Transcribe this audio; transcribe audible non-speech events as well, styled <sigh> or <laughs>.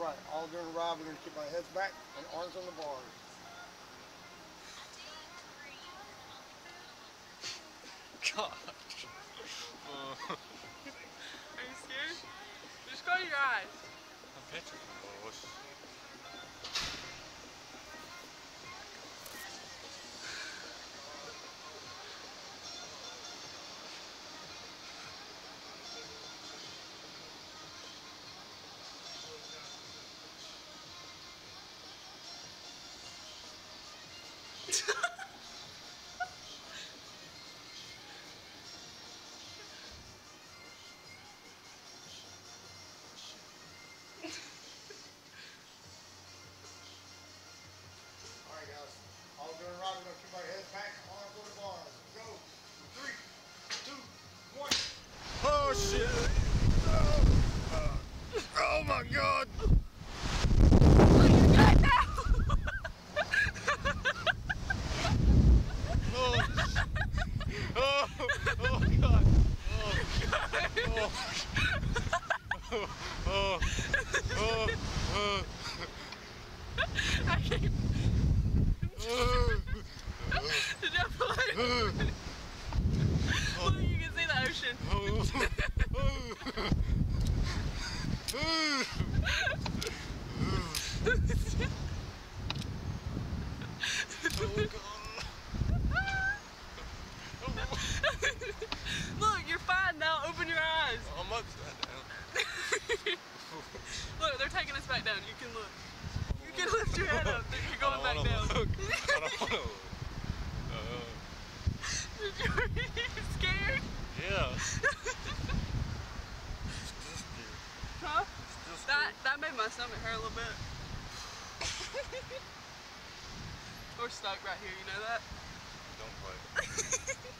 right, all during the ride, we're going to keep our heads back and arms on the bars. Gosh. <laughs> Uh, <laughs> Are you scared? Just close your eyes. I'm petrified, Oh! Oh my god! Oh, oh, oh god! Oh, oh, oh, oh, oh, oh, Did you pull? Look, you can see the ocean. Look, you're fine now. Open your eyes. I'm upside down. Look, they're taking us back down. You can look. You can lift your head up. You're going back down. Look. <laughs> I don't look. Uh, <laughs> Are you scared? yeah. <laughs> Huh? That that made my stomach hurt a little bit. We're stuck right here. You know that? Don't play.